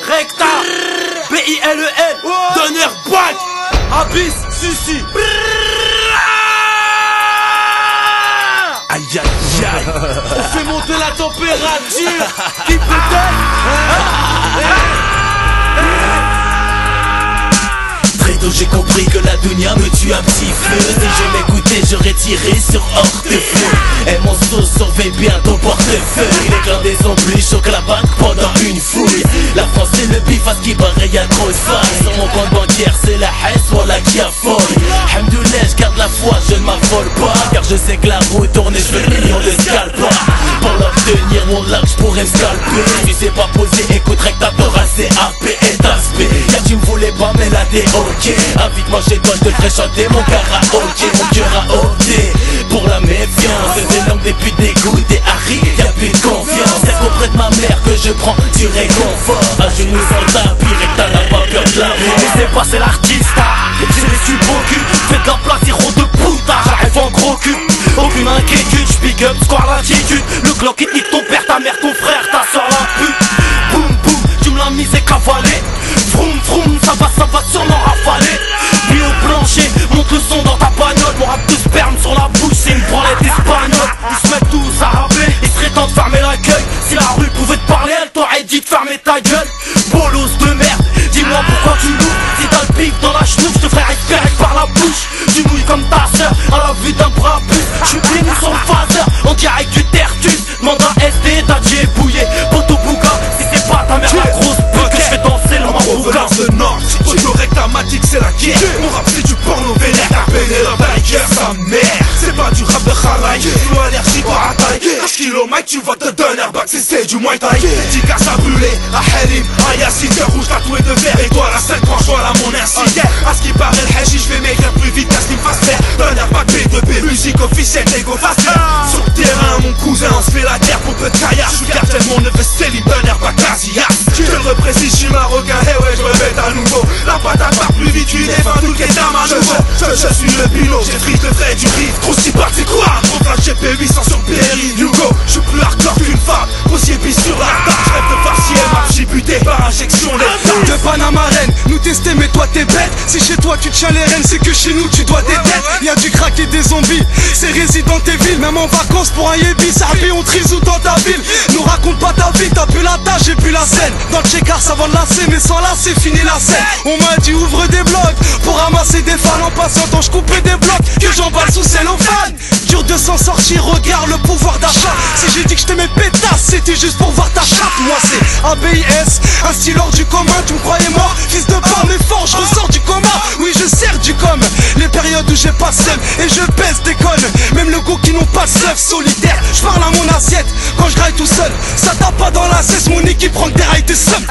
Recta B-I-L-E-N Donneur back Abyss Sucy. Aïe aïe aïe. On fait monter la température. Qui peut-être Très tôt j'ai compris que la dunia me tue un petit feu Si je m'écoutais j'aurais tiré sur hors de feu Et mon sauce surveille bien ton portefeuille. Les glandaisons plus chauds que la banque pendant une fouille. La France c'est le bif à ce qui paraît y'a trop de failles Sur mon compte bancaire c'est la haine voilà qui affole. Hamdoulah je garde la foi je ne m'affole pas. Car je sais que la roue tourne et je veux millions de scalpas Pour l'obtenir mon lac je pourrais me scalper. Tu sais pas poser écoute recta t'auras CAP et t'aspect Y'a tu me voulais pas mais ok. Invite moi chez toi je te ferai chanter mon karaoké. Mon cœur a pour la méfiance. Des langues des putes dégoûtées Harry y'a plus de confiance. C'est auprès de ma mère que je prends du réconfort. À genoux sur le tapis recta n'a pas peur de la mort Mais c'est pas c'est l'artiste J'ai les tubes au cul. Fais de la place héros de puta J'arrive en gros cul. Aucune inquiétude. J'big up square l'attitude. Le il nique ton père Ta mère ton frère Ta soeur la parler Elle t'aurait dit de fermer ta gueule. Bolos de merde Dis-moi pourquoi tu loues Si t'as le pif dans la chenoute Je te ferai respirer par la bouche. Tu mouilles comme ta sœur À la vue d'un bras plus. Je suis béni sur le phaser En direct du tertus. Demande à SD T'as dit bouillé. Poto Bouga Si c'est pas ta mère la grosse pute Que je fais danser le Provenance de Nord, autorectamatique c'est la guerre. Mon rap Sa mère C'est pas du rap de Khalaï, flow allergique au hataï 13 kilo mike tu vas te donner un bac c'est c'est du Muay Thai. Dédicace à brûler, à Halim, à Yassine Cœur rouge tatoué de vert. Et toi la 5 francs voilà mon insigne À ce qui paraît le hachi je vais maigrir plus vite qu'à ce qu'il me fasse faire. Donner bac B2B, musique officielle, négo facile. Sur le terrain mon cousin on se fait la guerre pour peu de Si chez toi tu tiens les rênes c'est que chez nous tu dois des têtes Y'a du crack et des zombies, c'est résident tes villes. Même en vacances pour un yébi, ça on trise ou dans ta ville. Nous raconte pas ta vie, t'as plus la tâche et plus la scène. Dans le check ça va lasser mais sans c'est fini la scène. On m'a dit ouvre des blocs pour ramasser des fans. En passant temps je coupais des blocs que j'emballe sous cellophane Dur de s'en sortir, regarde le pouvoir d'achat. Si j'ai dit que je t'aimais pétasse, c'était juste pour voir ta chatte. Moi c'est ABIS, un style hors du commun Tu me croyais mort, fils de qui n'ont pas Solitaire, je parle à mon assiette quand je graille tout seul. Ça tape pas dans la cesse, mon équipe prend des rails des sommes